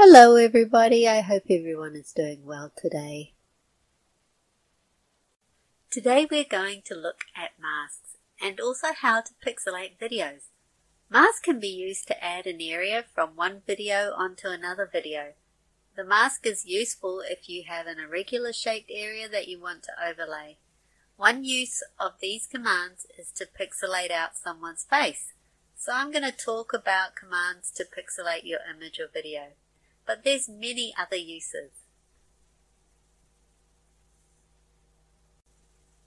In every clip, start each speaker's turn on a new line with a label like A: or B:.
A: Hello everybody, I hope everyone is doing well today. Today we're going to look at masks and also how to pixelate videos. Masks can be used to add an area from one video onto another video. The mask is useful if you have an irregular shaped area that you want to overlay. One use of these commands is to pixelate out someone's face. So I'm going to talk about commands to pixelate your image or video but there's many other uses.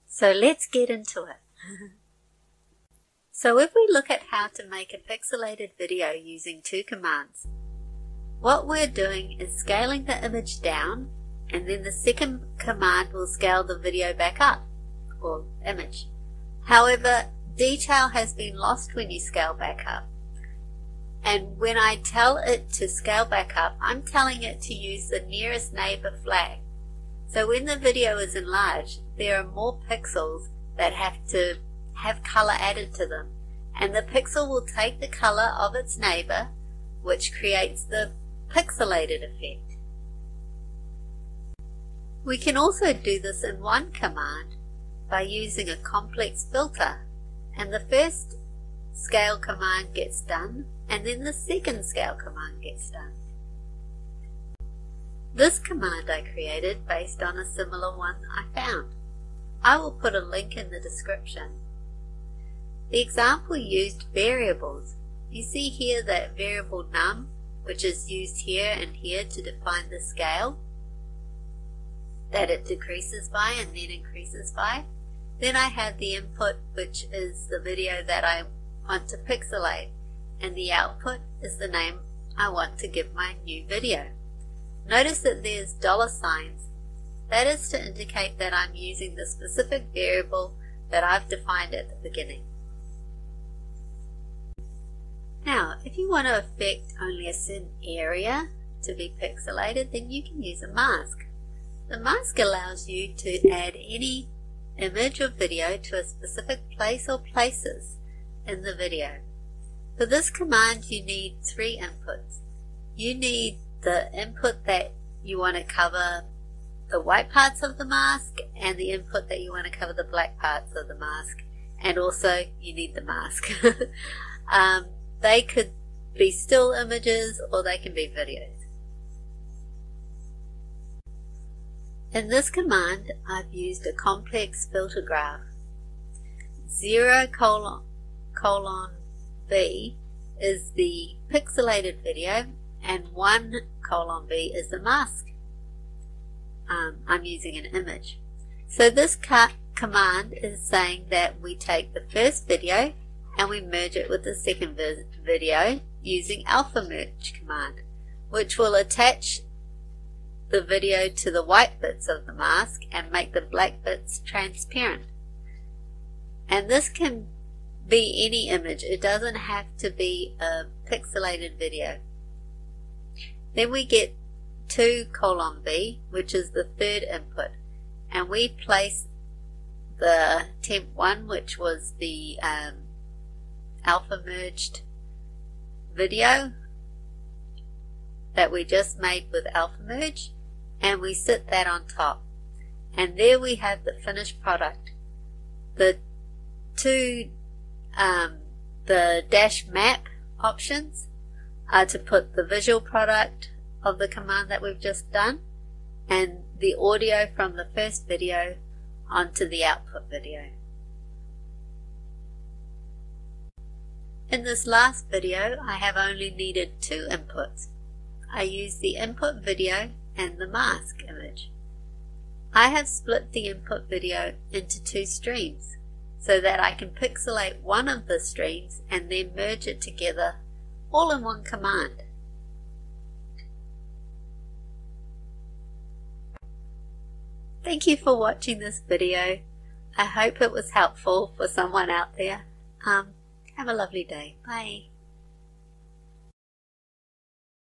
A: So let's get into it. so if we look at how to make a pixelated video using two commands, what we're doing is scaling the image down and then the second command will scale the video back up, or image. However, detail has been lost when you scale back up. And when I tell it to scale back up, I'm telling it to use the nearest neighbor flag. So when the video is enlarged, there are more pixels that have to have color added to them. And the pixel will take the color of its neighbor, which creates the pixelated effect. We can also do this in one command by using a complex filter. And the first scale command gets done and then the second scale command gets done. This command I created based on a similar one I found. I will put a link in the description. The example used variables. You see here that variable num, which is used here and here to define the scale that it decreases by and then increases by. Then I have the input, which is the video that I want to pixelate and the output is the name I want to give my new video. Notice that there's dollar signs. That is to indicate that I'm using the specific variable that I've defined at the beginning. Now, if you want to affect only a certain area to be pixelated, then you can use a mask. The mask allows you to add any image or video to a specific place or places in the video. For this command, you need three inputs. You need the input that you want to cover the white parts of the mask and the input that you want to cover the black parts of the mask. And also, you need the mask. um, they could be still images or they can be videos. In this command, I've used a complex filter graph. 0 colon, colon V is the pixelated video and 1 colon V is the mask. Um, I'm using an image. So this command is saying that we take the first video and we merge it with the second video using alpha merge command, which will attach the video to the white bits of the mask and make the black bits transparent. And this can be any image. It doesn't have to be a pixelated video. Then we get 2 colon V, which is the third input. And we place the temp 1, which was the um, alpha merged video that we just made with alpha merge, and we sit that on top. And there we have the finished product. The two um, the dash map options are to put the visual product of the command that we've just done and the audio from the first video onto the output video. In this last video, I have only needed two inputs. I used the input video and the mask image. I have split the input video into two streams so that I can pixelate one of the streams and then merge it together all in one command. Thank you for watching this video. I hope it was helpful for someone out there. Um, have a lovely day. Bye.